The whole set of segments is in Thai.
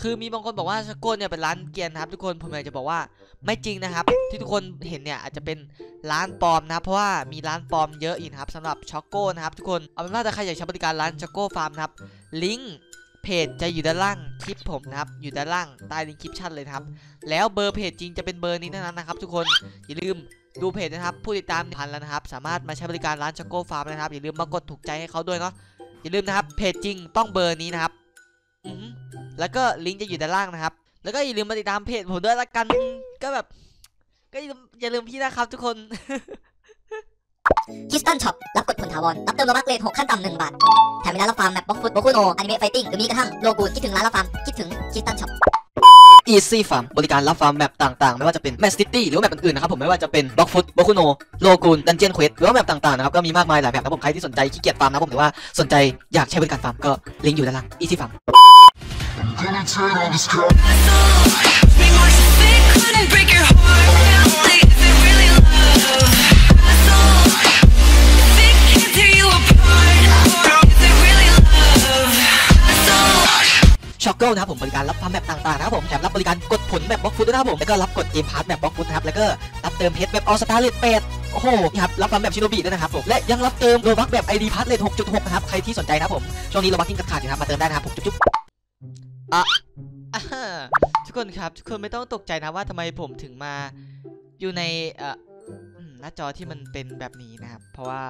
คือมีบางคนบอกว่าช็อกโก้เนี่ยเป็นร้านเกรียนนะครับ ทุกคนผมอยากจะบอกว่าไม่จริงนะครับ ที่ทุกคนเห็นเนี่ยอาจจะเป็นร้านปลอมนะเพราะว่ามีร้านปลอมเยอะอีกครับสำหรับช็อกโก้นะครับ ทุกคนเอาเป็นว่าถ้าใครอยากใช้บริการร้านช็อกโก้ฟาร์มนะครับลิงก์เพจจะอยู่ด้านล่างคลิปผมนะครับอยู่ด้านล่างใต้ description เลยครับแล้วเบอร์เพจจริงจะเป็นเบอร์นี้เท่านั้นนะครับ ทุกคนอย่าลืมดูเพจนะครับผู้ติดตามพันแล้วนะครับ สามารถมาใช้บริการร้านช็อกโก้ฟาร์มนะครับอย่าลืมมากดถูกใจให้เขาด้วยเนาะอย่าลืมนะครับเพจจริงต้องเบอร์นี้นะครับอื แล้วก็ลิงก์จะอยู่ด้านล่างนะครับ แล้วก็อย่าลืมมาติดตามเพจผมด้วยละกัน ก็แบบ ก็อย่าลืมอย่าลืมพี่นะครับทุกคนคิสตันช็อปรับกดผลถาวร รับเติมโลบักเลท6ขั้นต่ำ1บาท แถมมีร้านละฟาร์มแบบบล็อกฟุตโบคุโนอนิเมะไฟติ้งหรือมีกระทั่งโลกูนคิดถึงร้านละฟาร์ม คิดถึงคิสตันช็อป Easy Farm บริการรับฟาร์มแมปต่างๆ ไม่ว่าจะเป็น Map City หรือว่าแมปอื่นๆนะครับผมไม่ว่าจะเป็น Blockfoot Bokuno Logoon Dungeon Quest หรือว่า map ต่างๆนะครับก็มีมากมายหลายแบบนะครับผมใครที่สนใจขี้เกียจฟาร์มนะครับผมหรือว่าสนใจอยากใช้บริการฟาร์มก็ลิงก์อยู่ด้านล่าง Easy Farm Gonna turn on this car? Couldn't break your heart. Like, is it really love? So thick, can't tear you apart. Is it really love? So ช็อกเกิลนะครับผมบริการรับฟาร์ม map ต่างๆนะครับผมแถมรับบริการกดผลแบบ Blox Fruits ด้วยนะครับผมแล้วก็รับกด game pass แบบ Blox Fruits นะครับแล้วก็รับเติมเพชรแบบออสตาเลดเป็ดโอ้โหนี่ครับรับฟาร์มแบบชิโนบิด้วยนะครับผมและยังรับเติมโลบักแบบ ID พาร์ทเลด6.6นะครับใครที่สนใจนะครับผมช่วงนี้โลบักกิ้งกระขาดอยู่นะครับมาเติมได้นะครับผมจุ๊บๆ อ่าทุกคนครับ ทุกคนไม่ต้องตกใจนะว่าทำไมผมถึงมาอยู่ในเออหน้าจอที่มันเป็นแบบนี้นะครับ เพราะว่า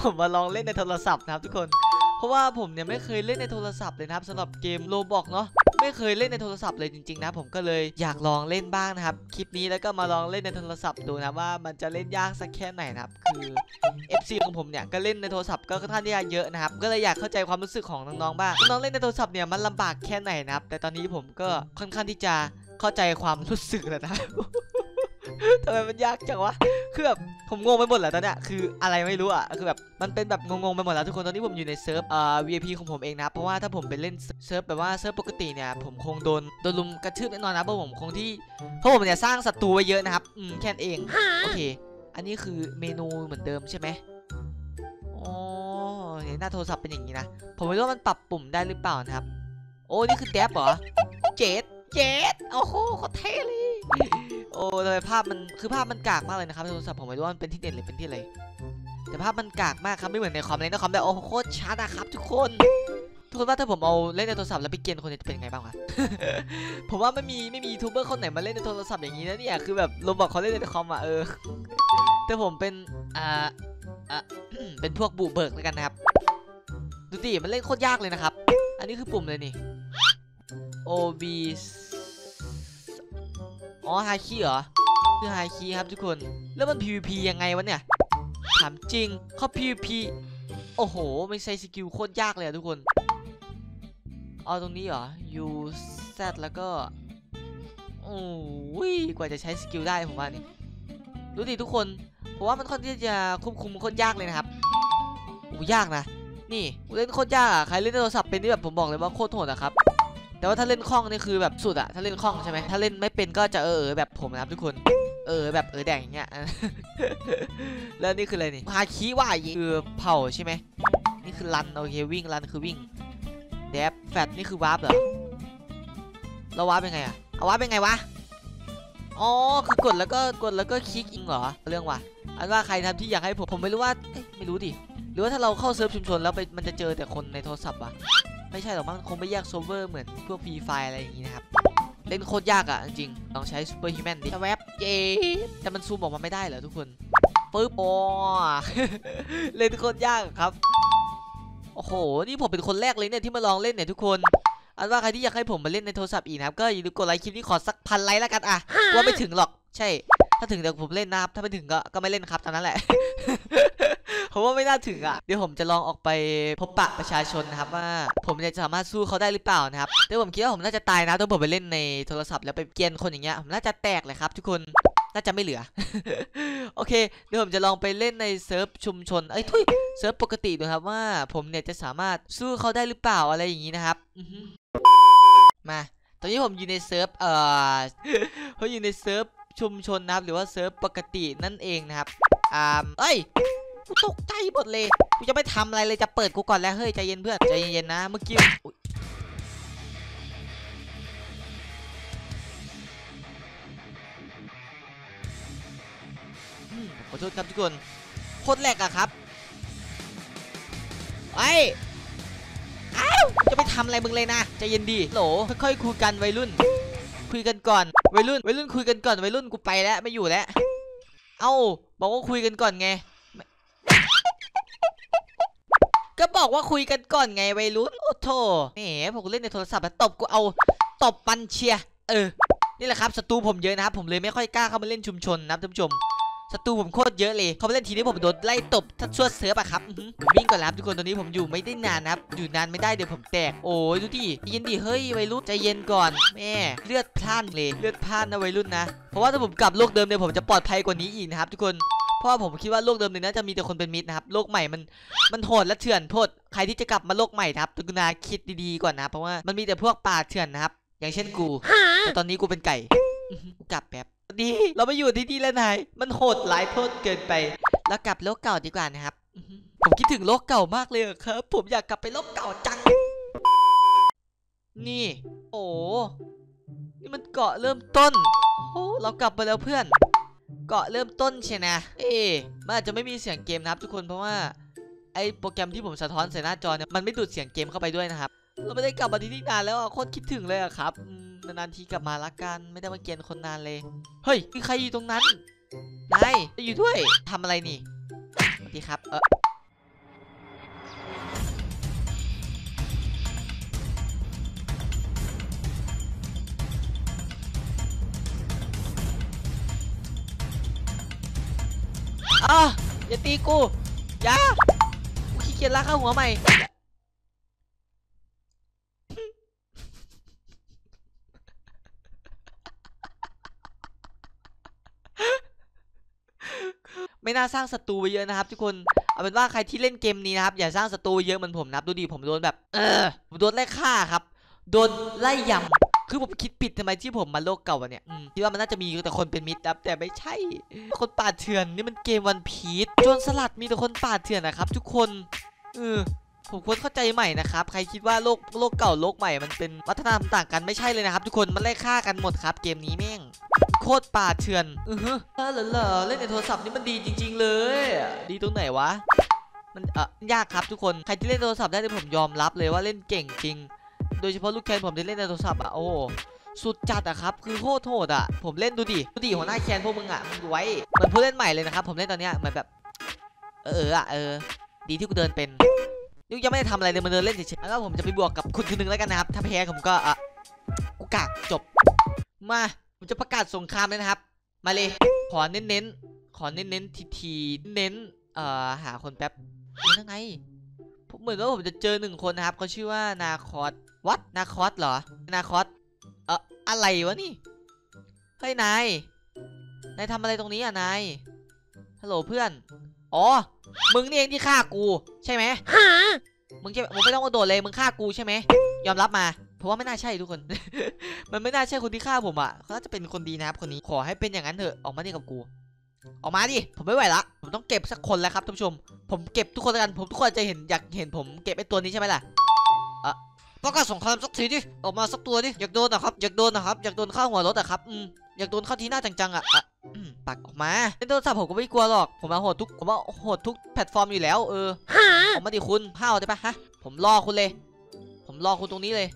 ผมมาลองเล่นในโทรศัพท์นะครับ ทุกคนเพราะว่าผมเนี่ยไม่เคยเล่นในโทรศัพท์เลยนะครับสำหรับเกมโลบอกเนาะ ไม่เคยเล่นในโทรศัพท์เลยจริงๆนะ ผมก็เลยอยากลองเล่นบ้างนะครับ คลิปนี้แล้วก็มาลองเล่นในโทรศัพท์ดูนะว่ามันจะเล่นยากสักแค่ไหนนะครับ คือ FC ของผมเนี่ยก็เล่นในโทรศัพท์ก็ค่อนข้างที่จะเยอะนะครับ ก็เลยอยากเข้าใจความรู้สึกของน้องๆบ้าง น้องเล่นในโทรศัพท์เนี่ยมันลำบากแค่ไหนนะครับ แต่ตอนนี้ผมก็ค่อนข้างที่จะเข้าใจความรู้สึกแล้วนะทำไมมันยากจังวะ คือแบบผมงงไปหมดแล้วตอนเนี้ยคืออะไรไม่รู้อะคือแบบมันเป็นแบบงงๆไปหมดแล้วทุกคนตอนนี้ผมอยู่ในเซิร์ฟเอ่อ VIP ของผมเองนะครับเพราะว่าถ้าผมไปเล่นเซิร์ฟแบบว่าเซิร์ฟปกติเนี่ยผมคงโดนโดนลุมกระทืบแน่นอนนะเพราะผมคงที่เพราะผมเนี่ยสร้างศัตรูไว้เยอะนะครับอืมแค่นั้นเองโอเค อันนี้คือเมนูเหมือนเดิมใช่ไหมอ๋อเห็นหน้าโทรศัพท์เป็นอย่างนี้นะผมไม่รู้ว่ามันปรับปุ่มได้หรือเปล่านะครับ โอ้นี่คือแดบเหรอเจ็ดเจ็ดโอ้โหโคตรเท่เลย โอ้ทำไมภาพมันคือภาพมันกากมากเลยนะครับในโทรศัพท์ผมไม่รู้ว่ามันเป็นที่เด่นหรือเป็นที่อะไรแต่ภาพมันกากมากครับไม่เหมือนในคอมเลยในคอมแต่โอ้โหโคตรชัดอะครับทุกคนทุกคนว่าถ้าผมเอาเล่นในโทรศัพท์แล้วไปเกรียนคนจะเป็นยังไงบ้างวะผมว่าไม่มีไม่มียูทูบเบอร์คนไหนมาเล่นในโทรศัพท์อย่างนี้นะเนี่ยคือแบบ Roblox เขาเล่นในคอมอะเออแต่ผมเป็นอ่าอ่าเป็นพวกบุเบิกแล้วกันนะครับดูดิมันเล่นโคตรยากเลยนะครับ อันนี้คือปุ่มเลยนี่ O B อ๋อฮาคิเหรอคือฮาคิครับทุกคน แล้วมัน PVP ยังไงวะเนี่ย ถามจริงเขา PVP โอ้โห ไม่ใช่ skill โคตรยากเลยทุกคน เอาตรงนี้เหรอ U Z แล้วก็โอ้ยกว่าจะใช้ skill ได้ผมว่านี่ดูดิทุกคนผมว่ามันค่อนที่จะควบคุมโคตรยากเลยนะครับโอ้ยากนะ นี่เล่นโคตรยากอะใครเล่นโทรศัพท์เป็นนี่แบบผมบอกเลยว่าโคตรโหดอะครับ แต่ว่าถ้าเล่นคล่องนี่คือแบบสุดอะถ้าเล่นคล่องใช่ไหมถ้าเล่นไม่เป็นก็จะเออเออแบบผมนะครับทุกคน เออแบบเออแดงอย่างเงี้ยแล้วนี่คืออะไรนี่ฮาคิว่าอีคือเผาใช่ไหมนี่คือรันโอเควิ่งรันคือวิ่งเดฟแฟตนี่คือวาร์ปเหรอแล้วาร์ปเป็นไงอะเอาวาร์ปเป็นไงวะอ๋อคือกดแล้วก็กดแล้วก็คลิกอิงเหรอเรื่องว่ะอันว่าใครทำที่อยากให้ผมผมไม่รู้ว่าไม่รู้ดิหรือว่าถ้าเราเข้าเซิร์ฟชุมชนแล้วไปมันจะเจอแต่คนในโทรศัพท์วะ ไม่ใช่หรอกมั้งคงไม่แยกโซเวอร์เหมือนพวกฟรีไฟอะไรอย่างงี้นะครับ เล่นโคตรยากอะจริงๆลองใช้ Superhuman ดิแวบเย้แต่มันซูมออกมาไม่ได้เหรอทุกคนปึ๊บอ๋อเล่นโคตรยากอะครับโอ้โห นี่ผมเป็นคนแรกเลยเนี่ยที่มาลองเล่นเนี่ยทุกคน อันว่าใครที่อยากให้ผมมาเล่นในโทรศัพท์อีกนะครับ ก็อย่าลืมกดไลค์คลิปนี้ขอสักพันไลค์แล้วกันอะว่าไม่ถึงหรอก ใช่ ถ้าถึงเดี๋ยวผมเล่นนะครับ ถ้าไม่ถึงก็ก็ไม่เล่นครับตอนนั้นแหละ ผมว่าไม่น่าถึงอะ เดี๋ยวผมจะลองออกไปพบปะประชาชนนะครับว่า ผมเนี่ยจะสามารถสู้เขาได้หรือเปล่านะครับ แต่ผมคิดว่าผมน่าจะตายนะถ้าผมไปเล่นในโทรศัพท์แล้วไปเกรียนคนอย่างเงี้ย ผมน่าจะแตกเลยครับ ทุกคน น่าจะไม่เหลือ โอเค เดี๋ยวผมจะลองไปเล่นในเซิร์ฟชุมชน เอ้ยทุยเซิร์ฟปกติดูครับว่า ผมเนี่ยจะสามารถสู้เขาได้หรือเปล่าอะไรอย่างงี้นะครับมา ตอนนี้ผมอยู่ในเซิร์ฟ เอ่อผมอยู่ในเซิร์ฟชุมชนนะครับ หรือว่าเซิร์ฟปกตินั่นเองนะครับอ่าเอ้ย กูตกใจหมดเลย กูจะไม่ทำอะไรเลยจะเปิดกูก่อนแล้วเฮ้ยใจเย็นเพื่อนใจเย็นๆนะเมื่อกี้ขอโทษครับทุกคนโคตรแรกอะครับไอ้อ้าวจะไปทำอะไรมึงเลยนะใจเย็นดีโหลค่อยๆคุยกันวัยรุ่น คุยกันก่อนวัยรุ่นวัยรุ่นคุยกันก่อนวัยรุ่นกูไปแล้วไม่อยู่แล้ว เอ้าบอกว่าคุยกันก่อนไง ก็บอกว่าคุยกันก่อนไงวัยรุ่นโอ้โถแหมผมเล่นในโทรศัพท์แล้วตบกูเอาตบปันเชียเออ นี่แหละครับศัตรูผมเยอะนะครับ ผมเลยไม่ค่อยกล้าเข้ามาเล่นชุมชนนะครับท่านผู้ชมศัตรูผมโคตรเยอะเลยเขามาเล่นทีนี้ผมโดนไล่ตบถ้าชั่วเสือปะครับวิ่งก่อนแล้วครับทุกคนตอนนี้ผมอยู่ไม่ได้นานนะครับ อยู่นานไม่ได้เดี๋ยวผมแตก โอ้ยดูดิเย็นดิเฮ้ยวัยรุ่นใจเย็นก่อนแม่เลือดพล่านเลยเลือดพล่านนะวัยรุ่นนะ เพราะว่าถ้าผมกลับโลกเดิมเนี่ยผมจะปลอดภัยกว่านี้อีกนะครับทุกคน ราะผมคิดว่าโลกเดิมเนี่ยน่าจะมีแต่คนเป็นมิตรนะครับโลกใหม่มันมันโหดและเถื่อนโทษใครที่จะกลับมาโลกใหม่ครับตุกนาคิดดีๆก่อนนะเพราะว่ามันมีแต่พวกป่าเถื่อนนะครับ อย่างเช่นกูแต่ตอนนี้กูเป็นไก่กลับแบบดีเราไม่อยู่ที่นี่แล้วนายมันโหดหลายโทษเกินไปแล้วกลับโลกเก่าดีกว่านะครับผมคิดถึงโลกเก่ามากเลยครับ ผมอยากกลับไปโลกเก่าจัง นี่ โอ้นี่มันเกาะเริ่มต้น โอ้เรากลับมาแล้วเพื่อน เกาะเริ่มต้นใช่นะ เอ๊ะมันอาจจะไม่มีเสียงเกมนะครับทุกคนเพราะว่าไอโปรแกรมที่ผมสะท้อนใส่หน้าจอเนี่ยมันไม่ดูดเสียงเกมเข้าไปด้วยนะครับ เราไม่ได้กลับมาที่นี่นานแล้วอะโคตรคิดถึงเลยอะครับอืมนานๆทีกลับมาละกันไม่ได้มาเกียนคนนานเลย เฮ้ยมีใครอยู่ตรงนั้นนายจะอยู่ด้วยทำอะไรนี่สวัสดีครับเออ อ้าวอย่าตีกูอย่ากูขี้เกียจลากเข้าหัวใหม่ไม่น่าสร้างศัตรูไปเยอะนะครับ ทุกคนเอาเป็นว่าใครที่เล่นเกมนี้นะครับอย่าสร้างศัตรูเยอะเหมือนผมนะครับดูดิผมโดนแบบ เออผมโดนไล่ฆ่าครับ โดนไล่ยำ คือผมคิดผิดทำไมที่ผมมาโลกเก่าเนี่ยคิดว่ามันน่าจะมีแต่คนเป็นมิตรครับแต่ไม่ใช่ คนป่าเถื่อนนี่มันเกมวันพีชจรสลัดมีแต่คนป่าเถื่อนนะครับ ทุกคนเออผมควรเข้าใจใหม่นะครับ ใครคิดว่าโลกโลกเก่าโลกใหม่มันเป็นวัฒนธรรมต่างกันไม่ใช่เลยนะครับ ทุกคนมันไล่ฆ่ากันหมดครับ เกมนี้แม่ง โคตรป่าเถื่อนอือฮึเออเหรอเหรอเล่นในโทรศัพท์นี่มันดีจริง ๆ เลย ดีตรงไหนวะมันเออยากครับทุกคนใครที่เล่นโทรศัพท์ได้ที่ผมยอมรับเลยว่าเล่นเก่งจริง โดยเฉพาะลูกแคนผมที่เล่นในโทรศัพท์อะโอ้สุดจัดอะครับ คือโคตรโหดอะผมเล่นดูดิดูดิหัวหน้าแคนพวกมึงอะมึงดูไว้เหมันผู้เล่นใหม่เลยนะครับ ผมเล่นตอนเนี้ยเหมือนแบบเอออออะเออ ดีที่กูเดินเป็นนี่ยังไม่ได้ทำอะไรเลยมันเดินเล่นเฉยๆแล้วผมจะไปบวกกับคุณคนหนึงแล้วกันนะครับ ถ้าแพ้ผมก็อะกูกากจบ มาผมจะประกาศสงครามเลยนะครับ มาเลย ขอเน้นๆ ขอเน้นๆทีทีๆเน้นเอ่อหาคนแป๊บยังไงผมเหมือนว่าผมจะเจอหนึ่งคนนะครับเขาชื่อว่านาคอส วัดนาคอสเหรอ นาคอสเอ่ออะไรวะนี่ เฮ้ยนาย นายทำอะไรตรงนี้อะนาย ฮัลโหลเพื่อน อ๋อ มึงนี่เองที่ฆ่ากู ใช่ไหมมึงใช่มึงไม่ต้องกระโดดเลย มึงฆ่ากูใช่ไหม ยอมรับมา เพราะว่าไม่น่าใช่ทุกคน มันไม่น่าใช่คนที่ฆ่าผมอะเขาน่าจะเป็นคนดีนะครับคนนี้ ขอให้เป็นอย่างนั้นเถอะ ออกมาดิกับกู ออกมาดิ ผมไม่ไหวละ ผมต้องเก็บสักคนแล้วครับท่านผู้ชม ผมเก็บทุกคนแล้วกัน ผมทุกคนจะเห็นอยากเห็นผมเก็บไอ้ตัวนี้ใช่ไหมล่ะ เอะ ประกาศสงครามสักทีดิออกมาสักตัวดิอยากโดนนะครับอยากโดนนะครับอยากโดนเข้าหัวรถอะครับอืมอยากโดนเข้าที่หน้าจังๆอะอะอืมปักออกมาเล่นโทรศัพท์ผมก็ไม่กลัวหรอก ผมมาโหดทุกผมว่าโหดทุกแพลตฟอร์มอยู่แล้วเออออกมาดิคุณห้าวได้ปะฮะ ผมรอคุณเลย ผมรอคุณตรงนี้เลย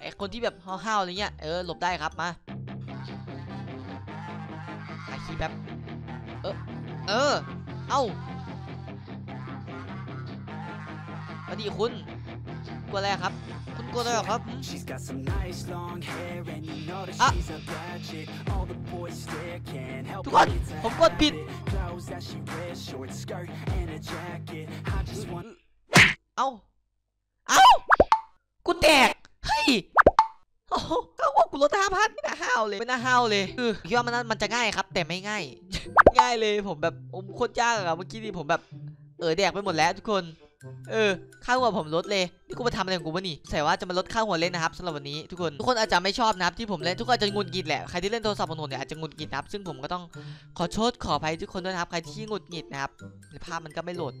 ไอคนที่แบบห้าวๆอะไรเงี้ยเออหลบได้ครับมาหาคีย์แป๊บเออเออเอ้ามาดิคุณกลัวอะไรอะครับ คุณกลัวอะไรเหรอครับ She's got some nice long hair and you know that Ah. she's a bad chick. All the boys stare, can't help ทุก but คน get to ผมกดผิด have it. Clothes that she wears, short skirt and a jacket. I just want เอ้าเอ้ากูแตกเฮ้ยโอ้โหก็ว่ากูลดห้าพันไม่น่าห้าวเลยไม่น่าห้าวเลยคือคิดว่ามันน่ามันจะง่ายครับ แต่ไม่ง่าย ง่ายเลยผมแบบอมโคตรยากอะเมื่อกี้นี่ผมแบบเออแดกไปหมดแล้วทุกคน เออค่าหัวผมลดเลยนี่กูมาทำอะไรของกูวะนี่ใส่ว่าจะมาลดค่าหัวเล่นนะครับสำหรับวันนี้ทุกคนทุกคนอาจจะไม่ชอบนะครับที่ผมเล่นทุกคนอาจจะงุดหงิดแหละใครที่เล่นโทรศัพท์ของผมเนี่ยอาจจะงุดหงิดนะครับซึ่งผมก็ต้องขอโทษขออภัยทุกคนด้วยนะครับใครที่งุดหงิดนะครับภาพมันก็ไม่โหลด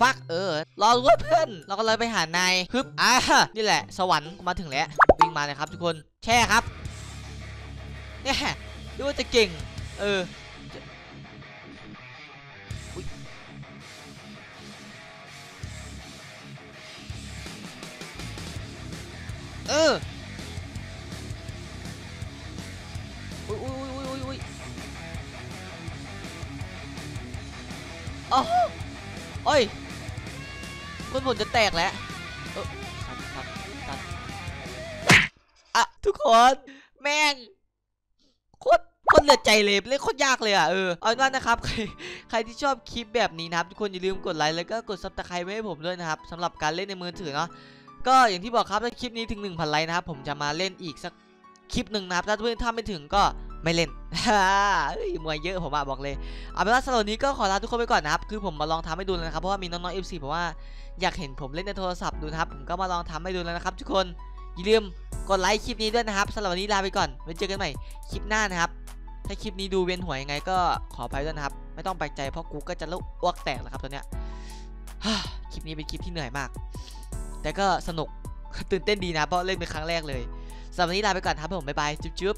ฟักเออรอรู้เพื่อนเราก็เลยไปหานายฮึบอ่านี่แหละ สวรรค์มาถึงแล้ววิ่งมาเลยครับ ทุกคนแช่ครับเนี่ยดูว่าจะเก่ง เออ เอออุ้ยอุ้ยอุ้ยอุ้ยอุ้ยอ๋อโอ้ยมันผมจะแตกแล้วเออสันสันสันอะทุกคนแม่งโคตรโคตรเหลือใจเลยเล่นโคตรยากเลยอะเออเอาเป็นว่านะครับใครใครที่ชอบคลิปแบบนี้นะครับ ทุกคนอย่าลืมกดไลค์แล้วก็กด subscribe ไว้ให้ผมด้วยนะครับสำหรับการเล่นในมือถือเนาะ ก็อย่างที่บอกครับถ้าคลิปนี้ถึง 1,000 ไลค์นะครับผมจะมาเล่นอีกสักคลิปหนึ่งนะครับถ้าเพื่อนถ้าไม่ถึงก็ไม่เล่นเฮ้ยมวยเยอะผมอะบอกเลยเอาเป็นว่าสำหรับวันนี้ก็ขอลาทุกคนไปก่อนนะครับคือผมมาลองทำให้ดูแล้วนะครับเพราะว่ามีน้องๆ FC บอกว่าอยากเห็นผมเล่นในโทรศัพท์ดูนะครับผมก็มาลองทำให้ดูแล้วนะครับ ทุกคนอย่าลืมกดไลค์คลิปนี้ด้วยนะครับสำหรับวันนี้ลาไปก่อนไว้เจอกันใหม่คลิปหน้านะครับ ถ้าคลิปนี้ดูเวียนหัวยังไงก็ขออภัยด้วยนะครับ ไม่ต้องแปลกใจเพราะกูก็จะลุกอ้วกแตกแล้วครับตอนเนี้ยคลิปนี้เป็นคลิปที่เหนื่อยมาก แต่ก็สนุกตื่นเต้นดีนะเพราะเล่นเป็นครั้งแรกเลยสำหรับวันนี้ลาไปก่อนครับผมบ๊ายบายจุ๊บ